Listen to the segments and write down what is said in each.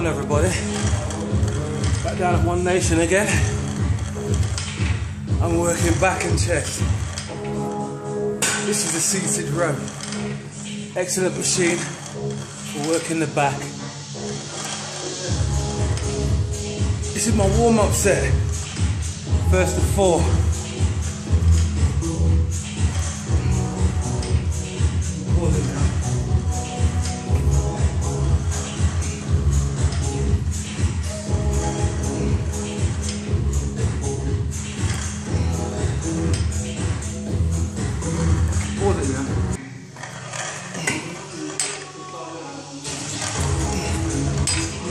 on, everybody. Back down at One Nation again. I'm working back and chest. This is a seated row. Excellent machine for working the back. This is my warm-up set. First of four.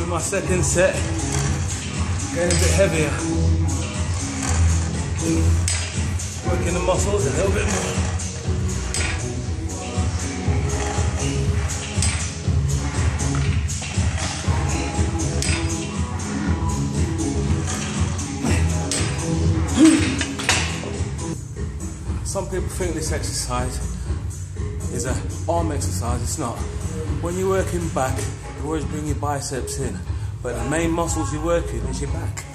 My second set, getting a bit heavier. Working the muscles a little bit more. Some people think this exercise is a arm exercise. It's not. When you're working back, you always bring your biceps in, but the main muscles you're working is your back.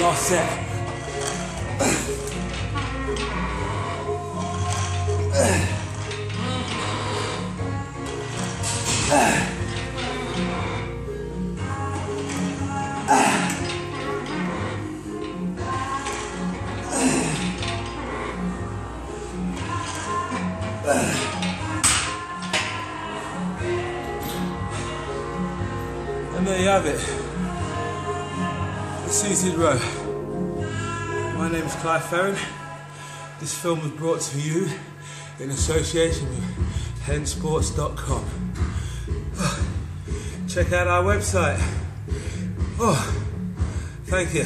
Last set. And there you have it. The seated row. My name is Clive Fearon. This film was brought to you in association with henchsports.com. Oh, check out our website. Oh, thank you.